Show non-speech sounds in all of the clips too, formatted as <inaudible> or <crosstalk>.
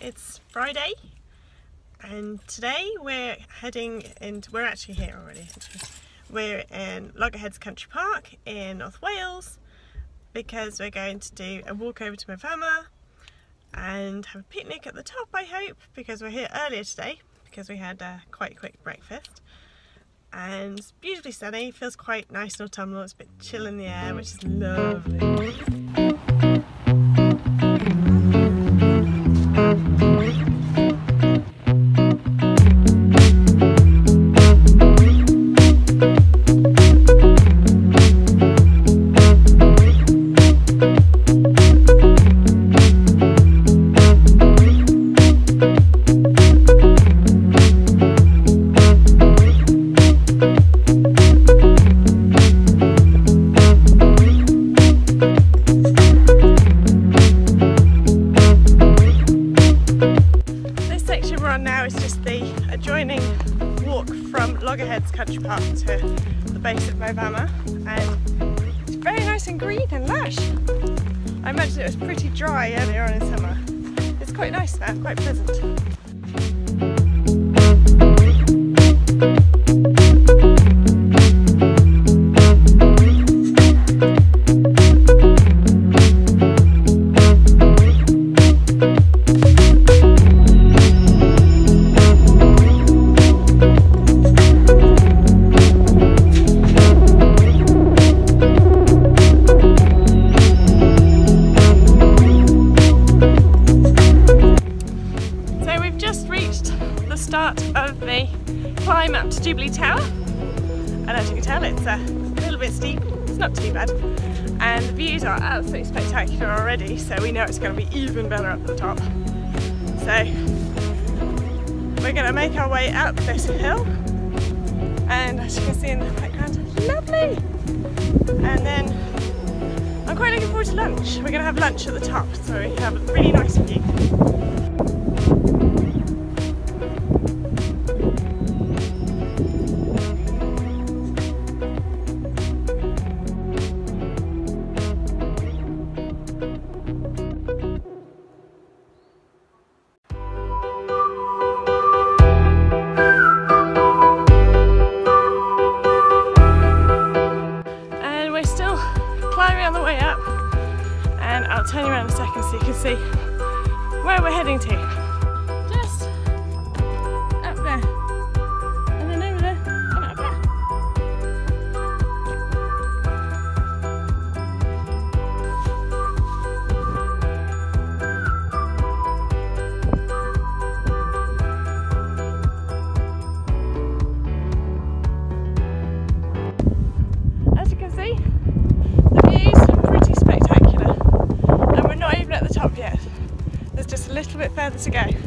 it's Friday and today we're heading into, we're actually here already. We're in Loggerheads Country Park in North Wales because we're going to do a walk over to Moel Famau and have a picnic at the top I hope because we're here earlier today because we had a quite quick breakfast and it's beautifully sunny, feels quite nice and autumnal, it's a bit chill in the air which is lovely. The base of Moel Famau and it's very nice and green and lush. I imagine it was pretty dry earlier on in summer. It's quite nice now, quite pleasant. Climb up to Jubilee Tower and as you can tell it's uh, a little bit steep, it's not too bad and the views are absolutely spectacular already so we know it's going to be even better up the top. So we're going to make our way up this hill and as you can see in the background, lovely! And then I'm quite looking forward to lunch. We're going to have lunch at the top so we have a really nice view. I'll turn you around a second so you can see where we're heading to. Further to go.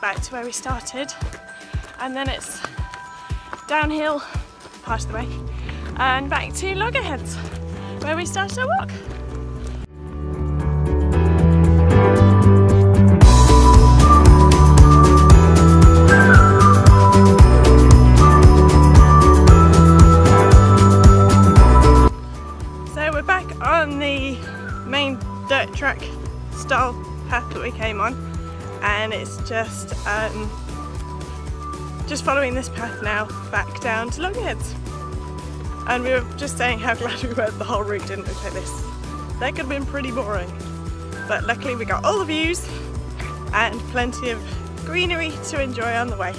Back to where we started and then it's downhill part of the way and back to Loggerheads where we started our walk. So we're back on the main dirt track style path that we came on and it's just um, just following this path now back down to Loggerheads and we were just saying how <laughs> glad we were the whole route didn't look like this? That could have been pretty boring but luckily we got all the views and plenty of greenery to enjoy on the way